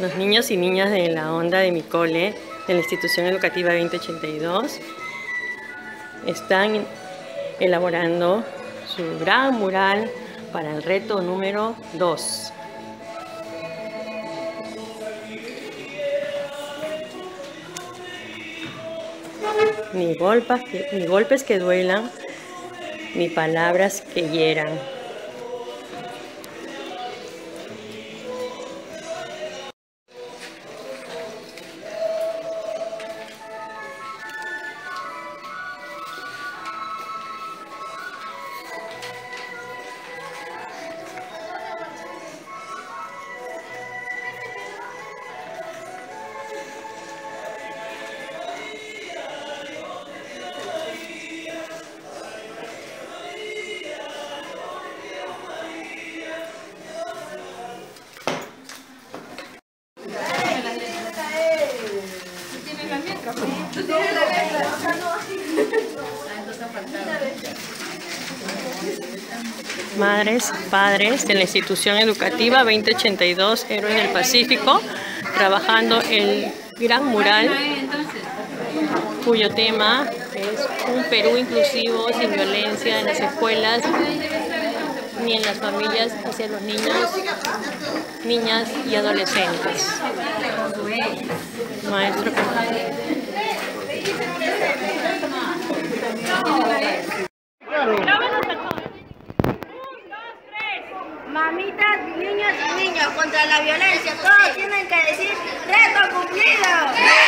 Los niños y niñas de la onda de mi cole, de la institución educativa 2082, están elaborando su gran mural para el reto número 2. Ni golpes, que, ni golpes que duelan, ni palabras que hieran. Madres, padres de la institución educativa 2082 Héroes del Pacífico, trabajando el gran mural cuyo tema es un Perú inclusivo, sin violencia en las escuelas ni en las familias hacia los niños, niñas y adolescentes. Maestro. Mamitas, niños y niños contra la violencia, todos tienen que decir reto cumplido.